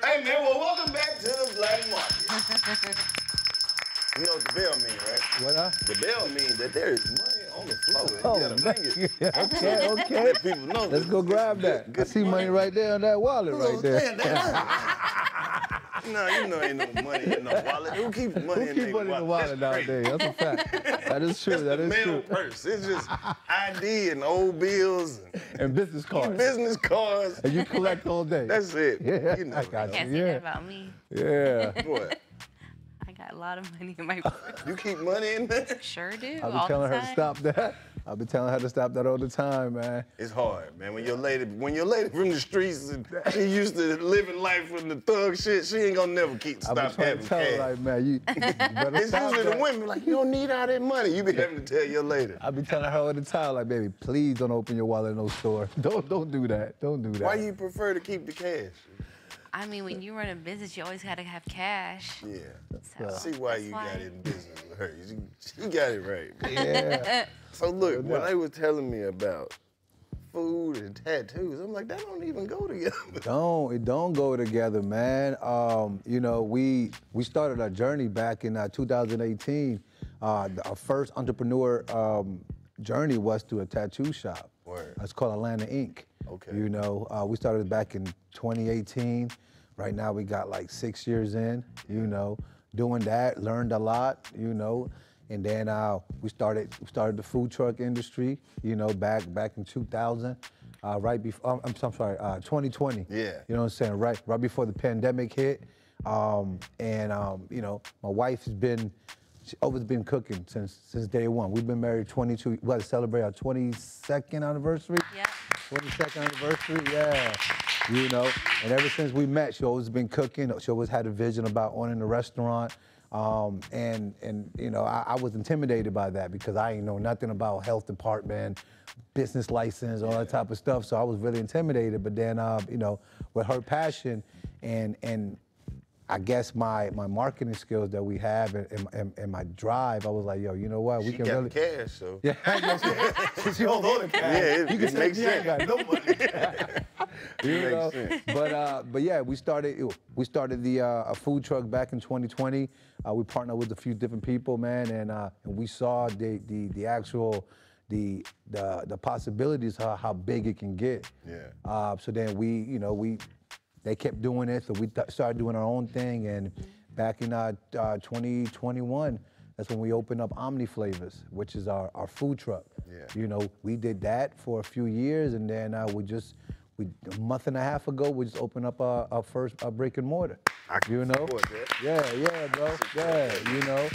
Hey man, well welcome back to the black market. you know what the bell mean, right? What up? The bell means that there is money on the floor. Oh, you gotta bring it. Yeah, okay, okay. Let people know. Let's go grab that. I see money right there on that wallet right there. no, you know ain't no money in no wallet. Who keeps money Who keep their money in the wallet? wallet That's crazy. nowadays? That's a fact. That is true. That is Mail true. purse. It's just ID and old bills And business and cards. business cards. And you collect all day. That's it. Yeah, You know. I got Can't you. say that Yeah. about me. Yeah. What? I got a lot of money in my purse. You keep money in there? Sure do. I've all telling the her to stop that. I've been telling her to stop that all the time, man. It's hard, man. When your lady, when your lady from the streets and she used to living life from the thug shit, she ain't gonna never keep I've been stop trying having to tell her, like, man, you, you better it's stop usually the women like, you don't need all that money. You be having to tell your lady. I be telling her all the time, like, baby, please don't open your wallet in no store. Don't don't do that. Don't do that. Why you prefer to keep the cash? I mean, when you run a business, you always gotta have cash. Yeah. So I see why you why. got in business with her. She, she got it right. man. Yeah. So look, when doubt. they was telling me about food and tattoos, I'm like, that don't even go together. don't it don't go together, man. Um, you know, we we started our journey back in uh, 2018. Uh, our first entrepreneur um, journey was to a tattoo shop. Word. It's called Atlanta Ink. Okay. You know, uh, we started back in 2018. Right now, we got like six years in. You know, doing that, learned a lot. You know, and then uh, we started started the food truck industry. You know, back back in 2000. Uh, right before, I'm, I'm sorry, uh, 2020. Yeah. You know what I'm saying? Right, right before the pandemic hit. Um, and um, you know, my wife has been, she always been cooking since since day one. We've been married 22. We had to celebrate our 22nd anniversary. Yep. 22nd anniversary, yeah. You know, and ever since we met, she always been cooking. She always had a vision about owning a restaurant. Um, and and you know, I, I was intimidated by that because I ain't know nothing about health department, business license, all that type of stuff. So I was really intimidated. But then, uh, you know, with her passion and and I guess my my marketing skills that we have and, and, and, my drive, I was like, yo, you know what, we She can got really. the cash, so. Yeah, she, on the cash. Yeah, it- you can it makes sense. got no money. you know? sense. But uh, but yeah, we started we started the uh, a food truck back in 2020. Uh, we partnered with a few different people, man, and uh, and we saw the the the actual the the the possibilities how, how big it can get. Yeah. Uh, so then we you know we they kept doing it, so we th- started doing our own thing, and back in uh, uh, 2021. That's when we opened up Omni Flavas, which is our, our food truck. Yeah. You know, we did that for a few years, and then uh, we just, we a month and a half ago, we just opened up our, our first uh, brick and mortar. You know? Yeah, yeah, bro. Yeah, you know,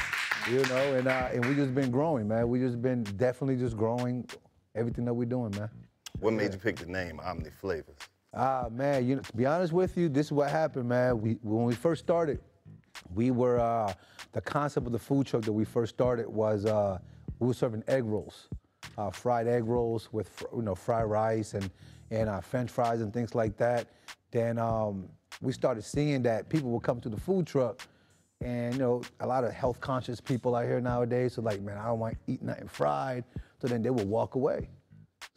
you know, and uh, and we just been growing, man. We just been definitely just growing everything that we're doing, man. What made you pick the name Omni Flavas? Ah, man, you know, to be honest with you, this is what happened, man. We when we first started, we were uh, the concept of the food truck that we first started was uh, we were serving egg rolls, uh, fried egg rolls with you know fried rice and and uh, French fries and things like that. Then um, we started seeing that people would come to the food truck, and you know a lot of health conscious people out here nowadays. So like, man, I don't want to eat nothing fried. So then they would walk away.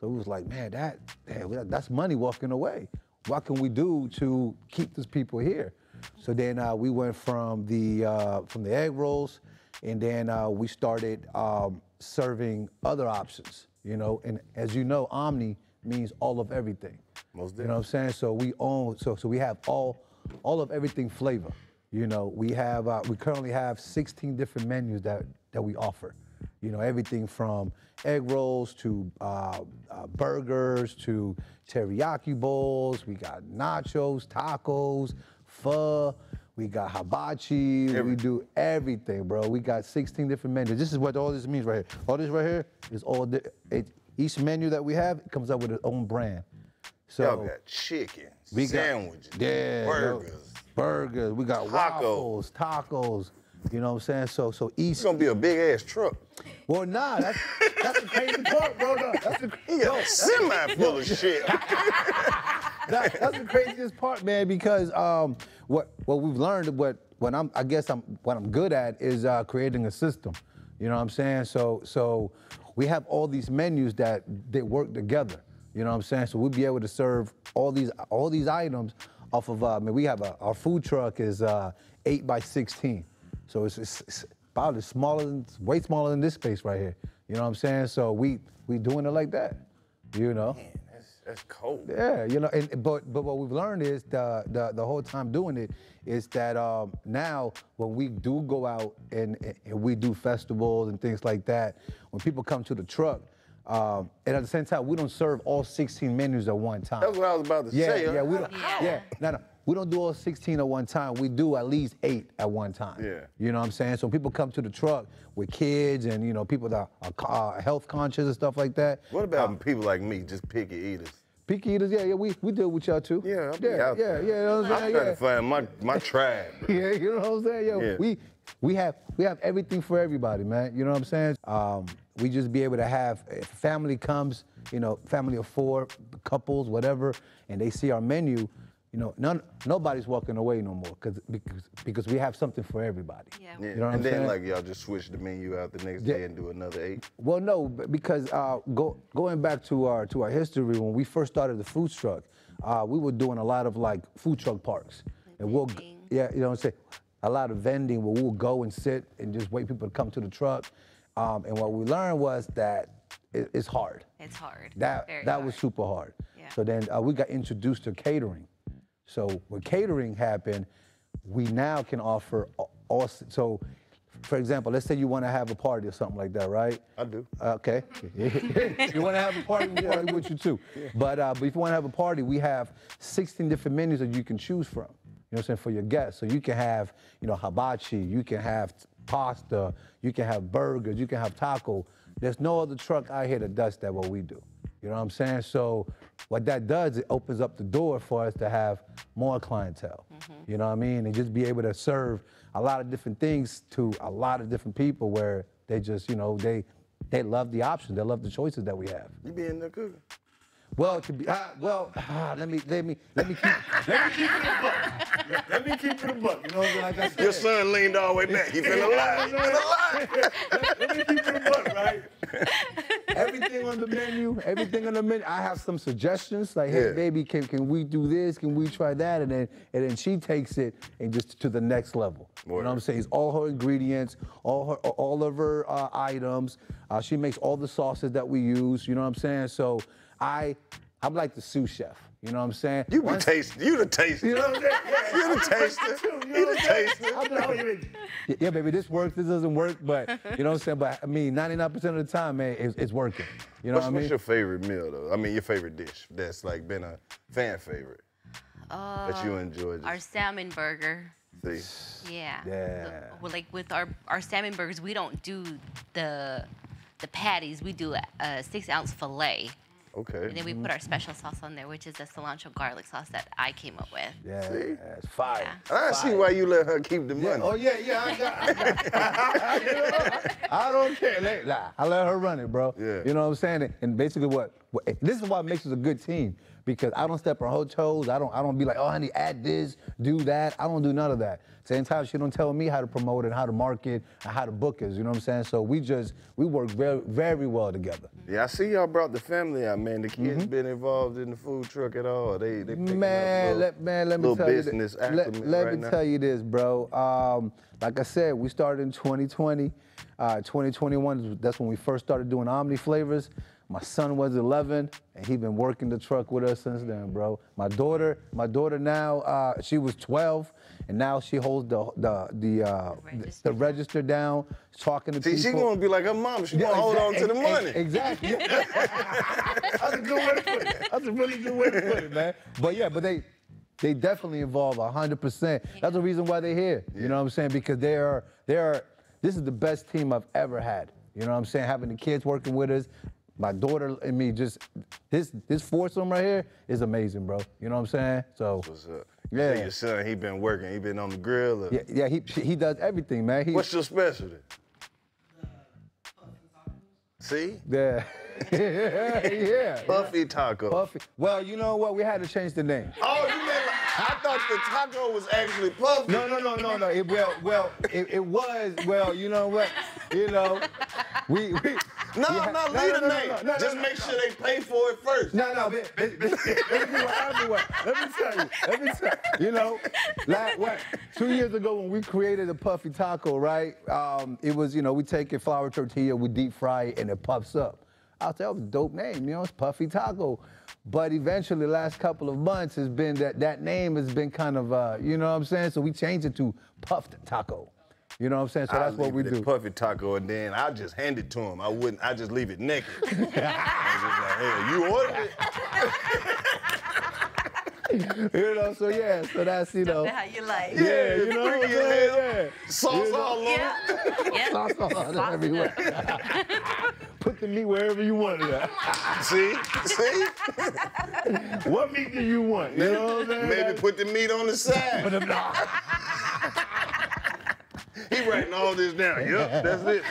So we was like, man, that, damn, that's money walking away. What can we do to keep these people here? So then uh, we went from the uh, from the egg rolls, and then uh, we started um, serving other options. You know, and as you know, Omni means all of everything. Most You know what I'm saying? So we own, so so we have all all of everything flavor. You know, we have uh, we currently have 16 different menus that that we offer. You know, everything from egg rolls to uh, uh, burgers to teriyaki bowls. We got nachos, tacos, pho. We got hibachi. We do everything, bro. We got 16 different menus. This is what all this means right here. All this right here is all. the, it, each menu that we have comes up with its own brand. So Y'all got chicken, we got sandwiches, yeah, yo, burgers. burgers. We got Tacos. waffles, tacos. You know what I'm saying? So so each. It's gonna be a big ass truck. Well, nah, that's that's the crazy part, bro. No, that's the semi full of shit. that, that's the craziest part, man. Because um, what what we've learned, what what I'm, I guess I'm what I'm good at is uh, creating a system. You know what I'm saying? So so we have all these menus that they work together. You know what I'm saying? So we'll be able to serve all these all these items off of. Uh, I mean, we have a our food truck is uh, eight by sixteen, so it's, it's, it's about as smaller, than, way smaller than this space right here. You know what I'm saying? So we we doing it like that. You know. Man, that's, that's cold. Yeah, you know, and, but but what we've learned is the the, the whole time doing it is that um, now when we do go out and, and we do festivals and things like that, when people come to the truck, um, and at the same time we don't serve all 16 menus at one time. That's what I was about to yeah, say. yeah, we don't, Yeah. yeah, no, no. We don't do all 16 at one time. We do at least eight at one time. Yeah. You know what I'm saying? So people come to the truck with kids and, you know, people that are uh, health conscious and stuff like that. What about people like me, just picky eaters? Picky eaters, yeah, yeah, we, we deal with y'all too. Yeah, be yeah, out yeah, there. yeah, you know what I'm I'm saying? trying Yeah. to find my, my tribe. Yeah, you know what I'm saying? Yo, Yeah. we we have we have everything for everybody, man. You know what I'm saying? Um, we just be able to have if family comes, you know, family of four, couples, whatever, and they see our menu, you know, none nobody's walking away no more cause, because because we have something for everybody. Yeah. Yeah. You know what and I'm then saying? like y'all just switch the menu out the next Yeah. day and do another eight. Well, no, because uh, go, going back to our to our history, when we first started the food truck, uh, we were doing a lot of like food truck parks, and we'll g- yeah, you know what I'm saying, a lot of vending where we'll go and sit and just wait people to come to the truck, um, and what we learned was that it, it's hard. It's hard. That Very that hard. was super hard. Yeah. So then uh, we got introduced to catering. So when catering happened, we now can offer all. So, for example, let's say you want to have a party or something like that, right? I do. Okay. you want to have a party, we party with you too. But, uh, but if you want to have a party, we have 16 different menus that you can choose from. You know what I'm saying for your guests. So you can have, you know, hibachi, you can have pasta, you can have burgers, you can have taco. There's no other truck out here that does that what we do. You know what I'm saying? So what that does, it opens up the door for us to have more clientele. You know what I mean? And just be able to serve a lot of different things to a lot of different people where they just, you know, they they love the options, they love the choices that we have. You be in there cooking. Well, to be ah, well, ah, let me let me let me keep let me keep it a buck. Let me keep it a buck. You know what I'm saying? Like I said, Your son leaned all the way back. He finna lie. He finna lie. let, let me keep it a buck, right? Everything on the menu, everything on the menu. I have some suggestions, like, hey, Yeah. baby, can, can we do this? Can we try that? And then and then she takes it and just to the next level. You know what I'm saying? It's all her ingredients, all her, all of her uh, items. Uh, she makes all the sauces that we use. You know what I'm saying? So I, I'm like the sous chef. You know what I'm saying? You be Once- tasting. You the taster. You know what I'm saying? You the I'm taster. You know the what I'm saying? taster. I'm like, yeah, yeah, baby, this works, this doesn't work, but you know what I'm saying? But I mean, 99% of the time, man, it's, it's working. You know What's, what I mean? what's your favorite meal though? I mean, your favorite dish that's like been a fan favorite that you uh, enjoy. Just, Our salmon burger. see. Yeah. Yeah. The- like with our our salmon burgers, we don't do the the patties. We do a, a six ounce fillet, Okay. and then we mm-hmm. put our special sauce on there, which is a cilantro garlic sauce that I came up with. yeah, See? it's fire. Yeah. I see why you let her keep the Yeah, money. oh yeah, yeah, I got, I, got, you know, I don't care. Let, nah, I let her run it, bro. Yeah. You know what I'm saying? And- And basically, what, what this is what makes us a good team because I don't step on her toes. I don't, I don't be like, oh, honey, add this, do that. I don't do none of that. Same time, she don't tell me how to promote it, how to market, and how to book us. You know what I'm saying? So we just, we work very, very well together. Yeah, I see y'all brought the family out, man. The kids been involved in the food truck at all? They they Mm-hmm. Man, up let, man, let me little tell business you this. Let, let right me now. tell you this, bro. Um, like I said, we started in 2020. Uh, 2021, that's when we first started doing Omni flavas. My son was 11, and he been working the truck with us since then, bro. My daughter, my daughter now, uh, she was 12, and now she holds the the the uh, the, register the down. register down, talking to See, people. she gonna be like her mom. She gonna hold on to the money. Exactly. That's a good way to put it. That's a really good way to put it, man. But yeah, but they they definitely involve 100%. That's the reason why they're here. You know what I'm saying? Because they are they are this is the best team I've ever had. You know what I'm saying? Having the kids working with us, my daughter and me just his this this foursome right here is amazing, bro. You know what I'm saying? So What's up? You Yeah. your son, he been working. He been on the grill. Or, yeah, yeah, he he does everything, man. He, What's your specialty? See, yeah. yeah. Puffy taco. Puffy. Well, you know what? We had to change the name. Oh, you meant like, I thought the taco was actually puffy. No, no, no, no, no. It, well, well, it, it was. Well, you know what? You know, we we No, Yeah. no, No, leave no, the no, no, name. no, no, Just make sure they pay for it first. No, no, let me tell you what happened was- Let me tell you. Let me tell you. You know, like what? Two years ago when we created the puffy taco, right? Um, it was, you know, we take a flour tortilla, we deep fry it, and it puffs up. I like, that was a dope name, you know, it's puffy taco. But eventually, the last couple of months has been that that name has been kind of, uh, you know what I'm saying? So we changed it to puffed taco. You know what I'm saying? So that's I'll what we it do. Puffy taco, and then I'll just hand it to him. I wouldn't. I just leave it naked. I was just like, hey, you ordered it. You know, so yeah, so that's, you know. How you like? Yeah, you know what I'm saying? Yeah. Sauce You know? all over. Yeah. yeah. Sauce all over everywhere. Put the meat wherever you want it at. See, see. What meat do you want? You know what I'm saying? Maybe put the meat on the side. Put them He writing all this down. Yep, that's it.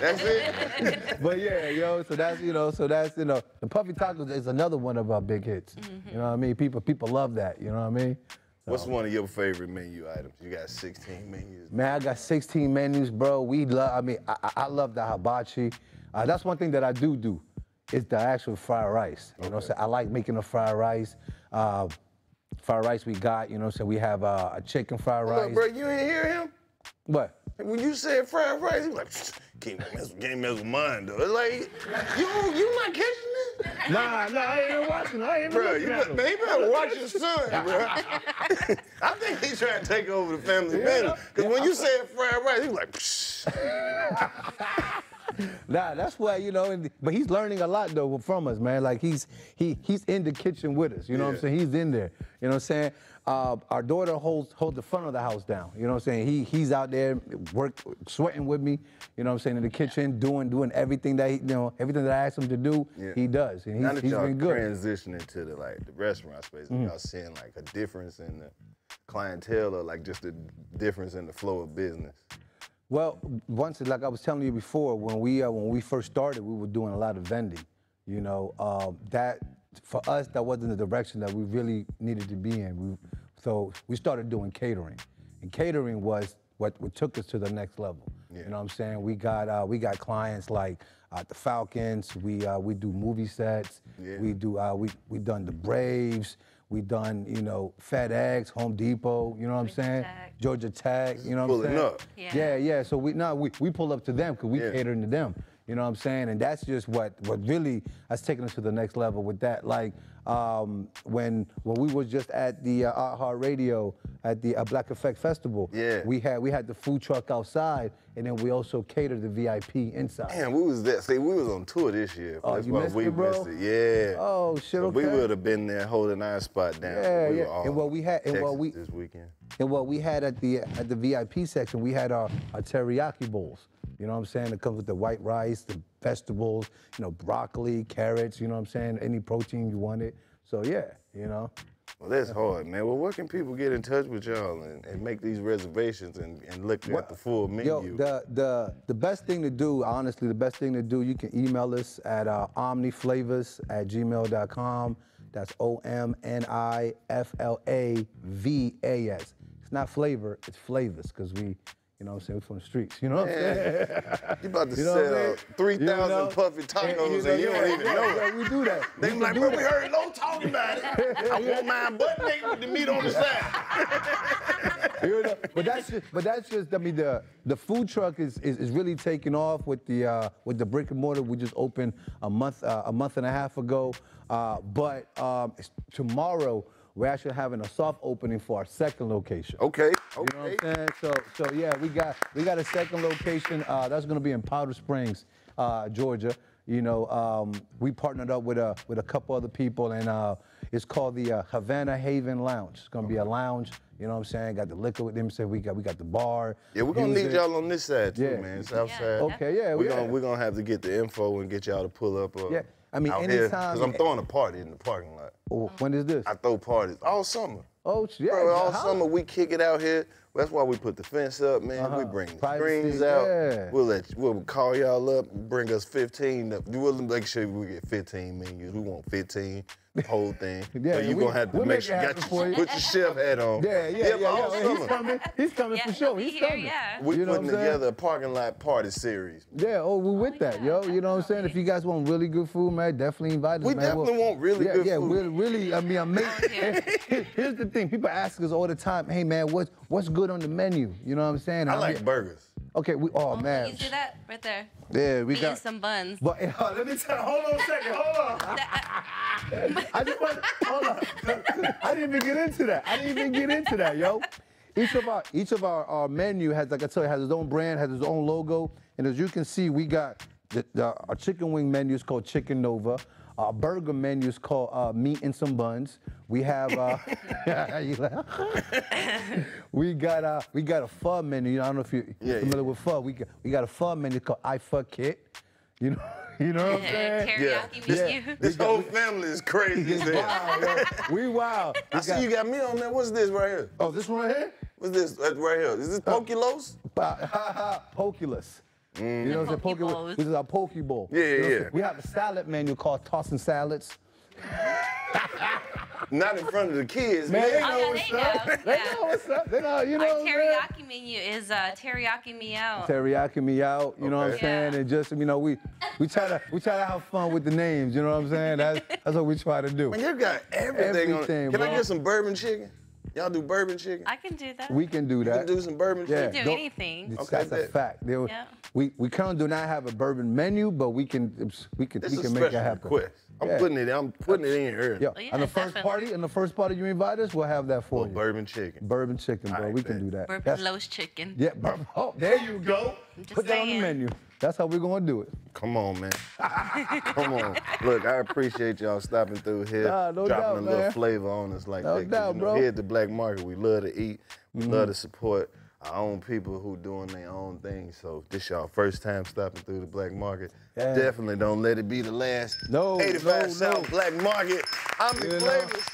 That's it. But yeah, yo, so that's you know, so that's you know, the puffy tacos is another one of our big hits. Mm-hmm. You know what I mean? People people love that. You know what I mean? What's one of your favorite menu items? You got 16 menus. Man, I got 16 menus, bro. We love. I mean, I, I- I love the hibachi. Uh, that's one thing that I do do. Is the actual fried rice. You know, what I'm saying I like making the fried rice. Uh, fried rice we got. You know, what I'm saying we have uh, a chicken fried rice. Look, bro, you ain't hear him? What? When you said fried rice, he like, can't mess, can't mess with mine though. It's like, you, you not catching this? Nah, nah, I ain't even watching. I ain't even Bro, looking you, at bet- man, you better watch your son, bro. I think he's trying to take over the family business. Because when you said fried rice, he like, Psh. Nah, that's why you know. But he's learning a lot though from us, man. Like he's he he's in the kitchen with us. You know what I'm saying? He's in there. You know what I'm saying? Uh, our daughter holds holds the front of the house down. You know what I'm saying? He he's out there work sweating with me. You know what I'm saying? In the kitchen, doing doing everything that he, you know everything that I ask him to do, Yeah. he does, and he's, he's been good. transitioning to the like the restaurant space, y'all seeing like a difference in the clientele or like just a difference in the flow of business? Well, once, like I was telling you before, when we uh, when we first started, we were doing a lot of vending. You know, um, that for us, that wasn't the direction that we really needed to be in. We, so we started doing catering, and catering was what, what took us to the next level. Yeah. You know what I'm saying? We got uh, we got clients like uh, the Falcons. We uh, we do movie sets. Yeah. We do uh, we we done the Braves. We done you know FedEx, Home Depot. You know what I'm Georgia saying? Tech. Georgia Tech. You know what I'm saying? up. Yeah. Yeah, yeah. So we no, we, we pull up to them because we Yeah. catering to them. You know what I'm saying? And that's just what what really has taken us to the next level with that. Like um, when when we was just at the uh, iHeartRadio at the uh, Black Effect Festival. Yeah. We had we had the food truck outside, and then we also catered the VIP inside. Damn, we was there. See, we was on tour this year. Oh, That's you why missed we it, bro? missed it. Yeah. Oh, shit, So We would have been there holding our spot down. Yeah, we yeah. Were all And what we had- and what we- this weekend. And what we had at the at the VIP section, we had our, our teriyaki bowls. You know what I'm saying? It comes with the white rice, the vegetables, you know, broccoli, carrots, you know what I'm saying? Any protein you wanted. So yeah, you know. Well, that's hard, man. Well, where can people get in touch with y'all and, and make these reservations and, and look at the full menu? Yo, the the the best thing to do, honestly, the best thing to do, you can email us at uh, omniflavas at gmail.com. That's O M N I F L A V A S. It's not flavor, it's flavors, because we, you know what I'm saying, we're from the streets. You know what I'm saying? you about to You know sell 3,000 You know? puffy tacos and, know, you don't even know it. we do that. They We be like, bro, we heard Low talking about it. I want mine butt naked with the meat on the side. You know, but that's just, but that's just. I mean, the the food truck is is, is really taking off with the uh, with the brick and mortar. We just opened a month uh, a month and a half ago. Uh, but um, it's- tomorrow we're actually having a soft opening for our second location. Okay, You know okay. what I'm saying? So, so yeah, we got we got a second location. Uh, that's gonna be in Powder Springs, uh, Georgia. You know, um, we partnered up with a with a couple other people, and uh, it's called the uh, Havana Haven Lounge. It's gonna be a lounge. You know what I'm saying? Got the liquor with them. Said we got we got the bar. Yeah, we're gonna need y'all on this side too, Yeah. man. South Yeah, side. Okay, yeah, We're yeah. gonna we're gonna have to get the info and get y'all to pull up. Uh, Yeah, I mean, out anytime- because I'm throwing a party in the parking lot. Oh, when is this? I throw parties all summer. oh, yeah. Bro, all summer we kick it out here. That's why we put the fence up, man. We Uh-huh. bring the screens out. yeah. We'll let we'll call y'all up, bring us 15. to- We'll make sure we get 15 menus. We want 15. Whole thing. Yeah, so you we- gonna have to we'll make make sure you got your, you. put your chef hat on. Yeah, yeah, yeah. but yeah. He's coming. He's coming Yeah, for sure. He's here, coming. yeah. We You know putting what I'm saying? together a parking lot party series. Yeah, oh, we with that, yo. You know what I'm saying? If you guys want really good food, man, definitely invite us, We man. definitely We'll- want really yeah, good yeah, food. we're really, I mean, I make, here. here's the thing. People ask us all the time, hey, man, what's, what's good on the menu? You know what I'm saying? I mean- like burgers. Okay, we, oh, Oh, man. You see that right there? Yeah, we Eating got, some buns. but uh, let me tell hold on a second, hold on. I just want, hold on. I didn't even get into that. I didn't even get into that, yo. Each of our each of our, our menu has, like I tell you, has its own brand, has its own logo, and as you can see, we got the, the our chicken wing menu is called Chicken Nova. Our burger menu is called uh, Meat and Some Buns. We have uh, we got uh, we got a pho menu. I don't know if you're Yeah, familiar yeah. with pho. We got we got a pho menu called I Fuck Kit. You know, you know what I'm saying? Karaoke Yeah. menu. This whole family is crazy. as hell. Wow. We wild. I see you got me on there. What's this right here? Oh, this one right here? What's this uh, right here? Is this Pokelos? Pokulus. You know what I'm saying? Poke Poke, this is our poke bowl. Yeah, You know yeah. We have a salad menu called tossing salads. Not in front of the kids, Man, man. they Oh, know yeah, what's they up. know. They Yeah. know what's up. They know, you know Our what I'm teriyaki menu is uh, teriyaki me out. Teriyaki me out, you know what I'm Okay. saying? Yeah. And just, you know, we we try to we try to have fun with the names, you know what I'm saying? That's that's what we try to do. Man, you got everything, on Everything, it. Can I get some bourbon chicken? Y'all do bourbon chicken? I can do that. We can do You that. can do some bourbon Yeah, chicken? do don't- anything. That's, Okay, that's a fact. There, Yeah. We we currently do not have a bourbon menu, but we can we can This we can make it happen. request. I'm Yeah. putting it. I'm putting it in here. Yeah. Oh, yeah, and the first definitely. party, and the first party you invite us, we'll have that for Oh, you. bourbon chicken. Bourbon chicken, bro. Alright, we can do that. Bourbon That's- Lowe's chicken. Yeah, bourbon. Oh, there you go. just Put that on the menu. That's how we're gonna do it. Come on, man. Come on. Look, I appreciate y'all stopping through here, Nah, no dropping doubt, a little man. flavor on us like No that. doubt, you know, bro. Mm-hmm. Here at the Black Market, we love to eat. We love to support our own people who doing their own thing. So this y'all first time stopping through the Black Market. Yeah. Definitely don't let it be the last. No, 85 no, South no. Black Market. I'm the You flavors.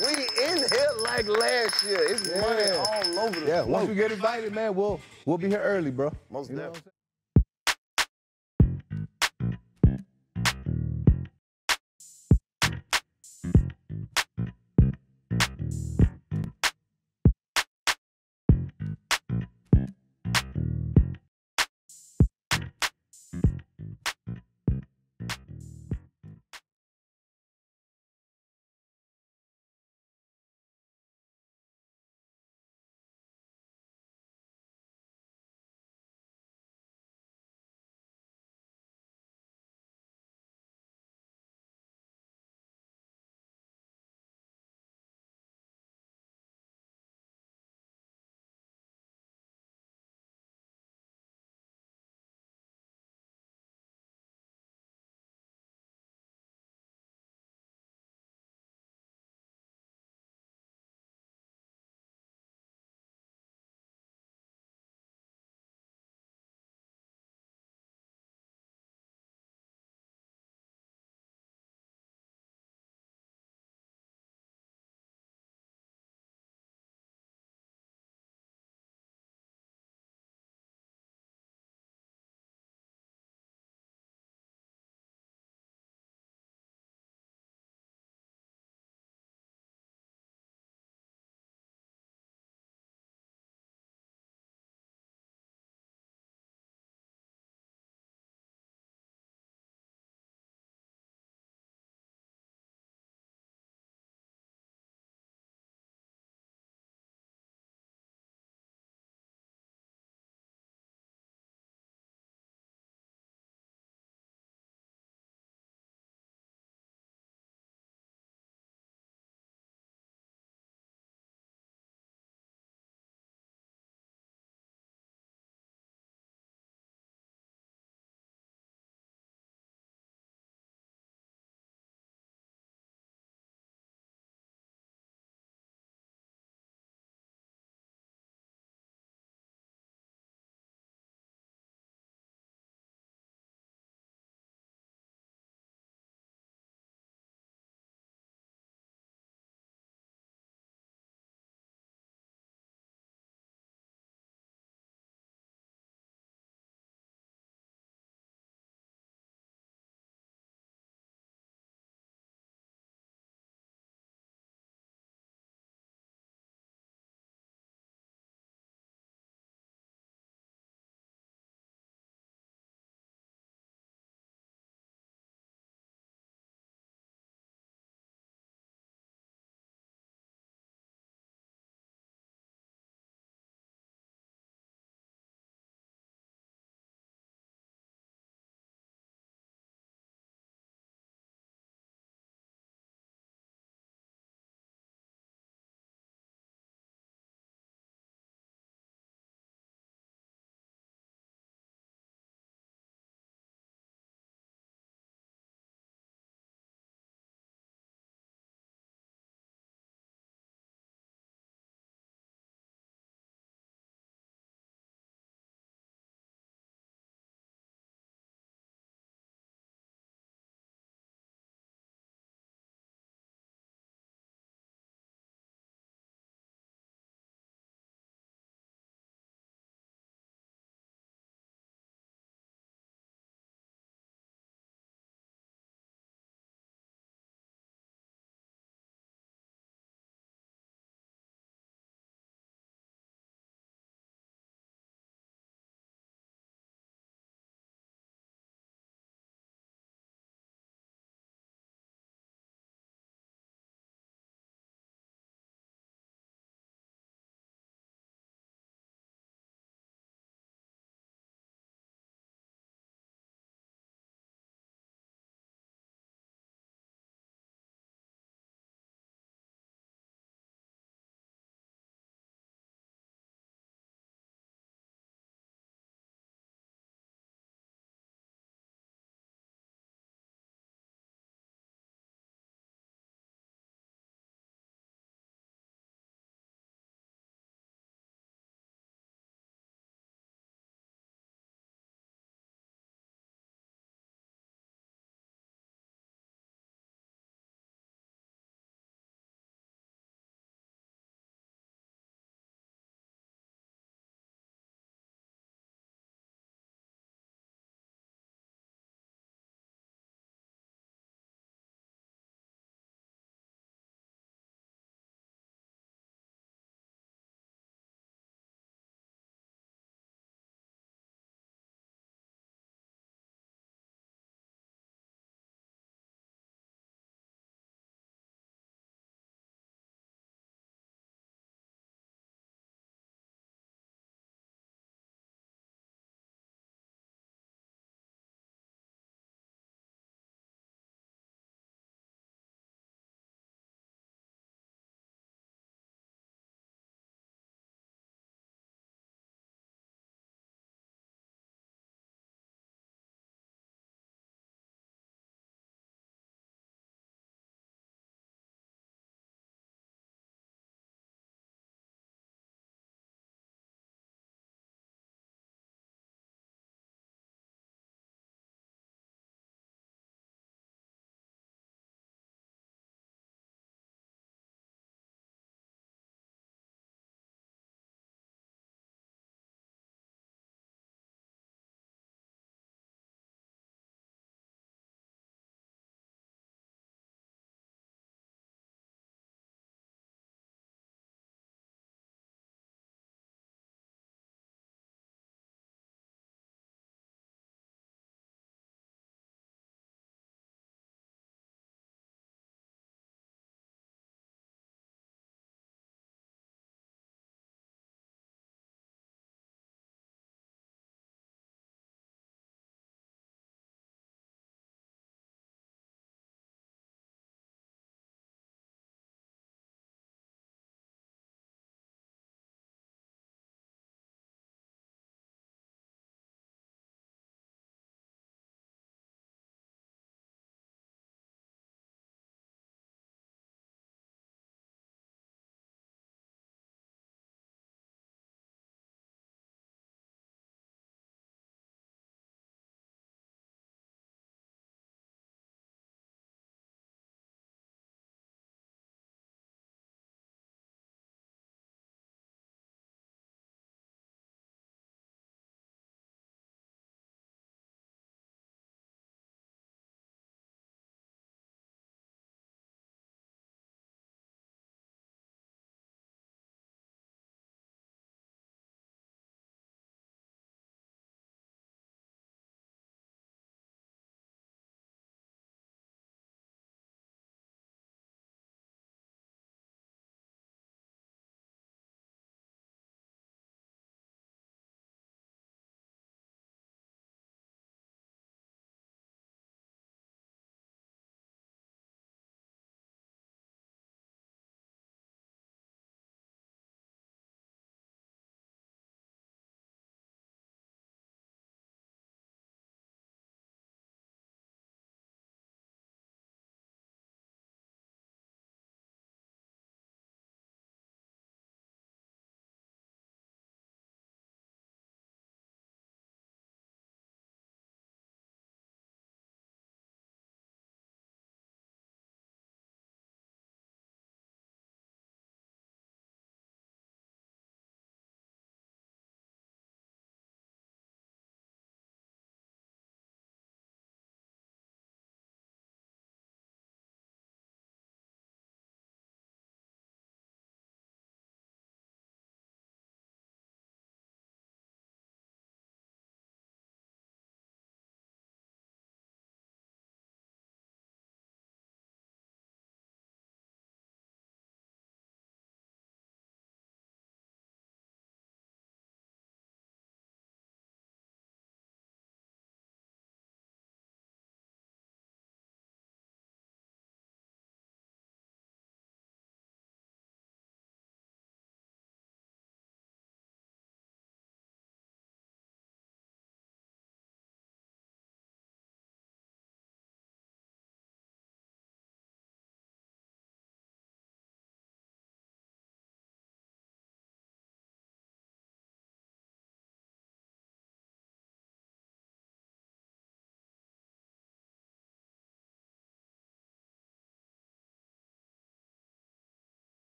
We in here like last year. It's money all over the Yeah, place. once we get invited, man, we'll we'll be here early, bro. Most You know what I'm definitely.